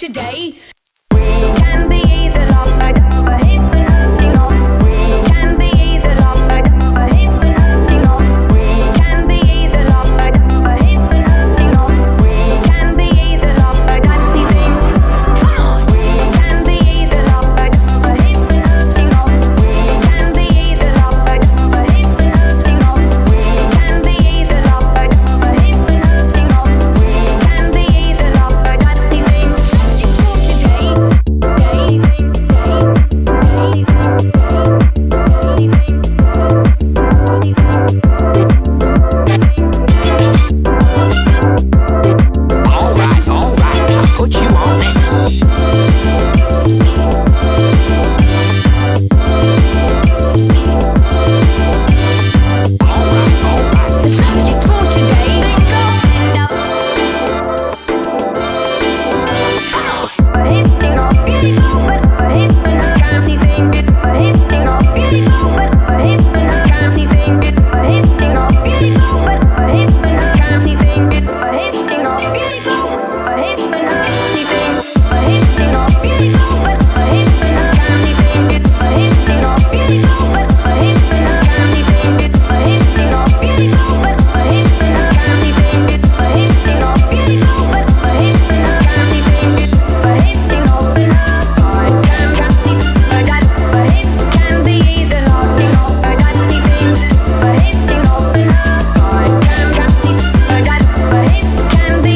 today.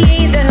Can be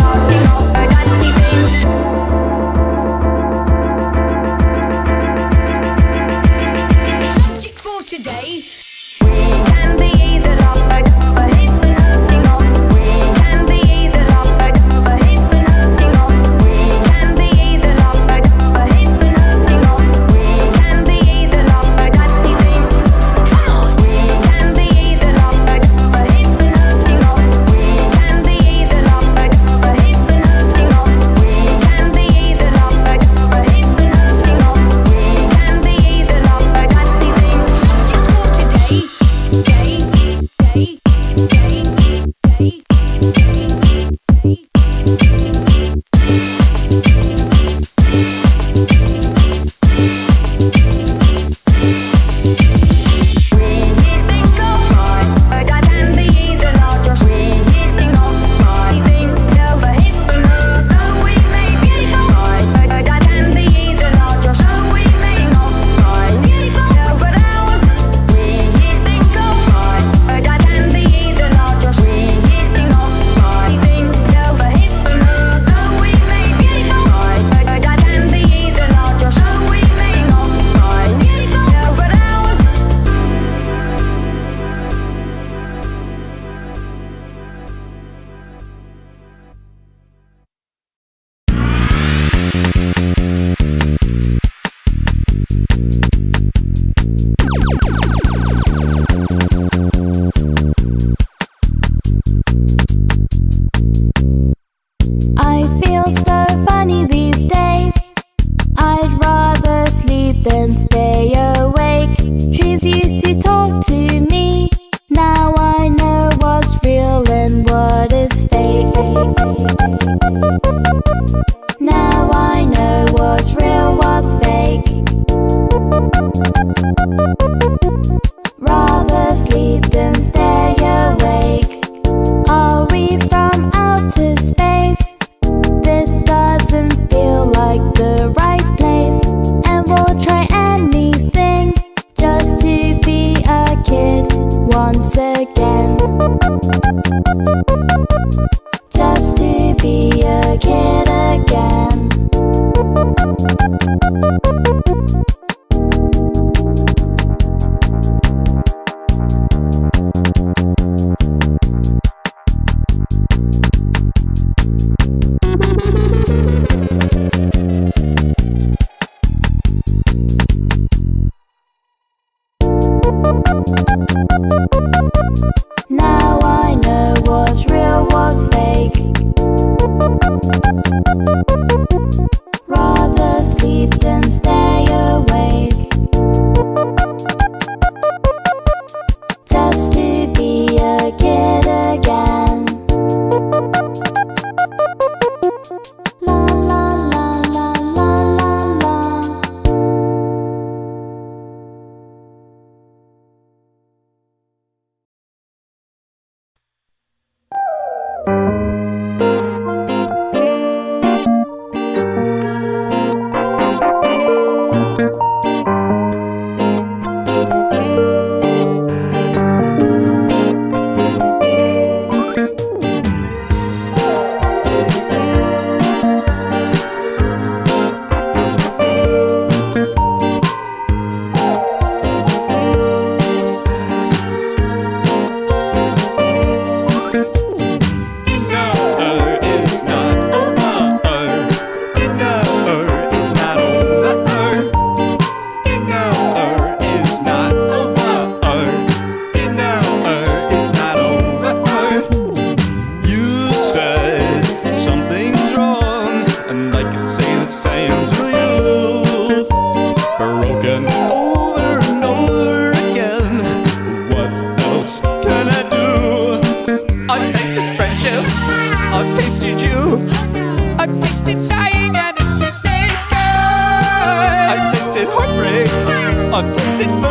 gonna do? I've tasted friendship, I've tasted you, I've tasted dying and it's tasted. I've tasted heartbreak, I've tasted.